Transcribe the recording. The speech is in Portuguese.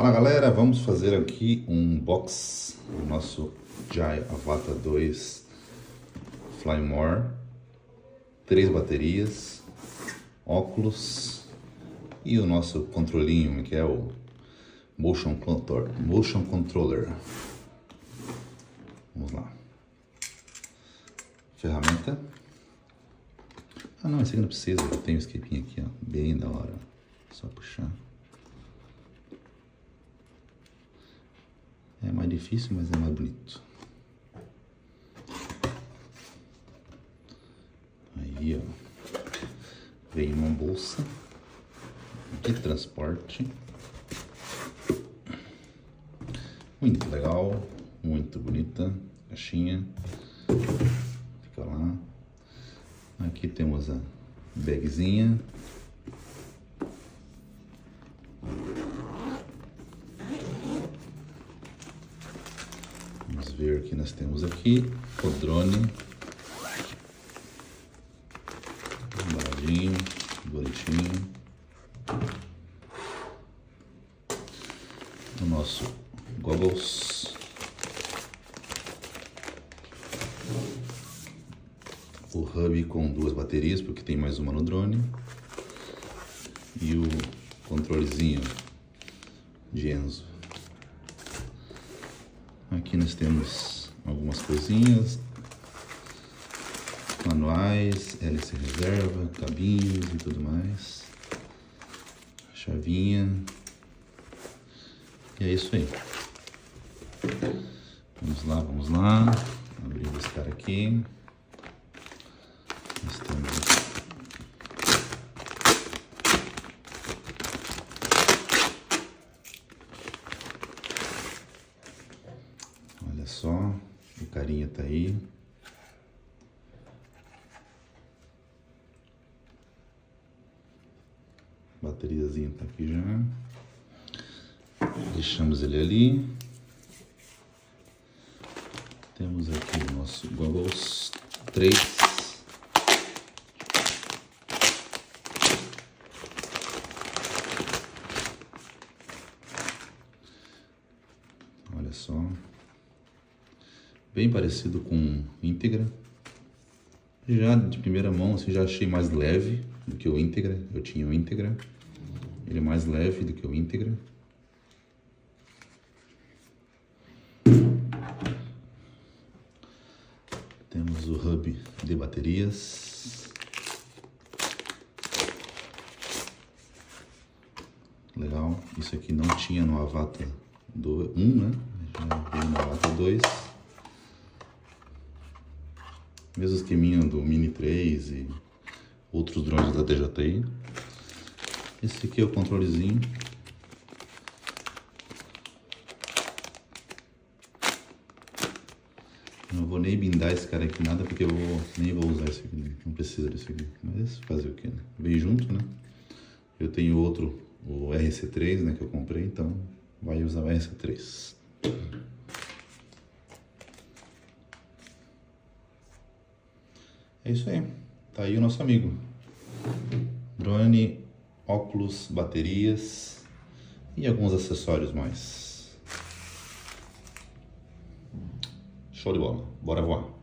Fala galera, vamos fazer aqui um box do nosso Jai Avata 2 Flymore, três baterias, óculos e o nosso controlinho que é o Motion. Motion Controller. Vamos lá. Ferramenta. Ah não, esse aqui não precisa, eu tenho o escapinho aqui, ó, bem da hora. Só puxar. É mais difícil, mas é mais bonito. Aí, ó. Vem uma bolsa de transporte. Muito legal, muito bonita. Caixinha. Fica lá. Aqui temos a bagzinha. Vamos ver que nós temos aqui. O drone. Embaladinho, bonitinho. O nosso goggles. O hub com duas baterias, porque tem mais uma no drone. E o controlezinho de Enzo. Aqui nós temos algumas coisinhas, manuais, hélice reserva, cabinhos e tudo mais, chavinha, e é isso aí. Vamos lá, vamos lá, abrir esse cara aqui. Nós temos Olha só, o carinha tá aí. Bateriazinha tá aqui já. Deixamos ele ali. Temos aqui o nosso goggles 3. Olha só bem parecido com íntegra. Já de primeira mão, assim, já achei mais leve do que o íntegra. Eu tinha o íntegra. Ele é mais leve do que o íntegra. Temos o hub de baterias. Legal. Isso aqui não tinha no Avata do 1, né? Já no Avata 2 mesmo esqueminha do Mini 3 e outros drones da DJI. Esse aqui é o controlezinho. Não vou nem bindar esse cara aqui nada, porque eu vou, nem vou usar esse aqui, não precisa desse aqui. Mas fazer o que, né? Vem junto, né? Eu tenho outro, o RC3, né, que eu comprei, então vai usar o RC3. É isso aí. Tá aí o nosso amigo. Drone, óculos, baterias e alguns acessórios mais. Show de bola. Bora voar.